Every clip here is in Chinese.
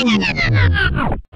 哈哈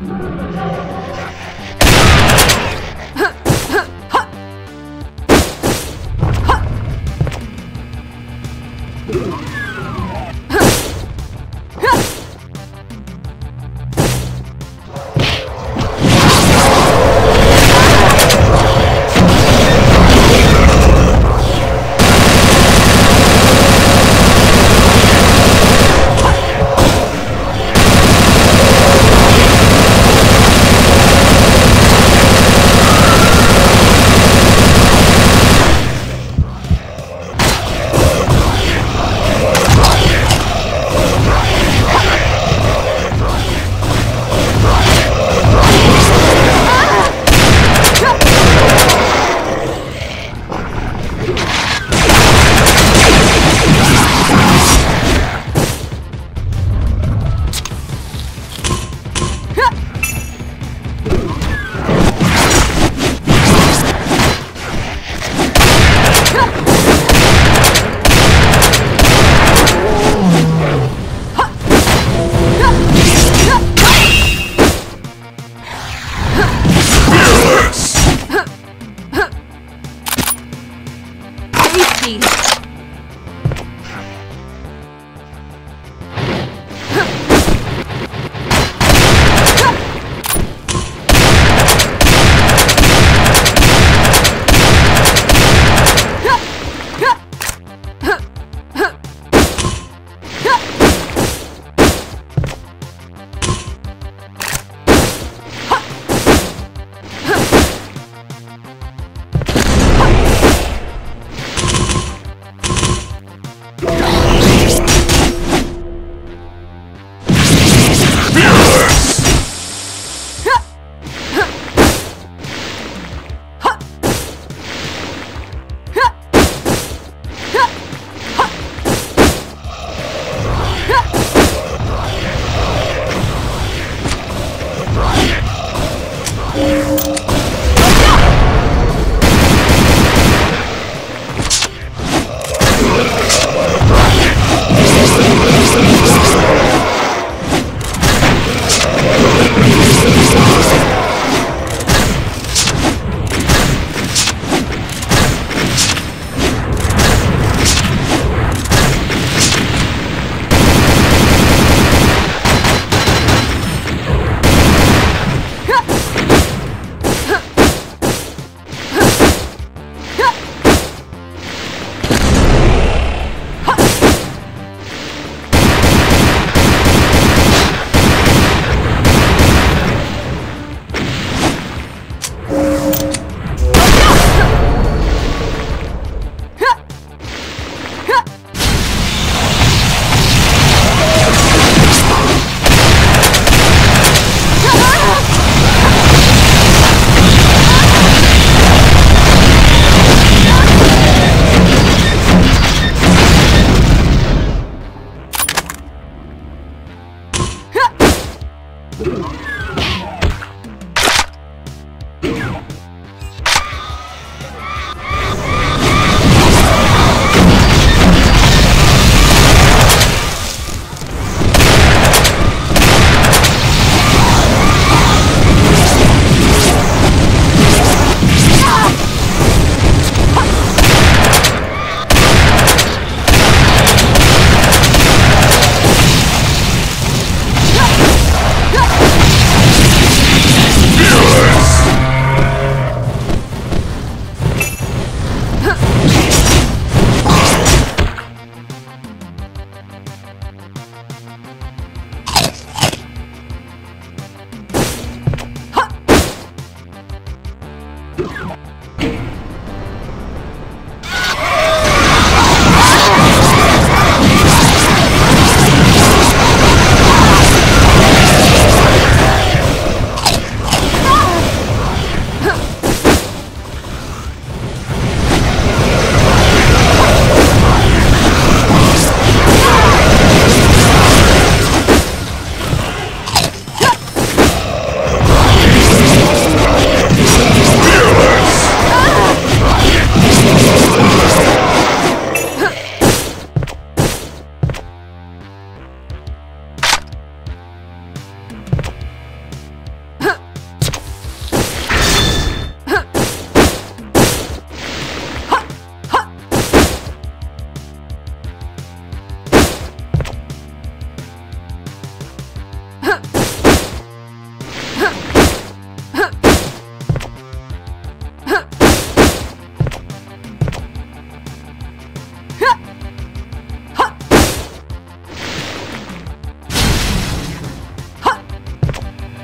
Música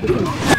あ!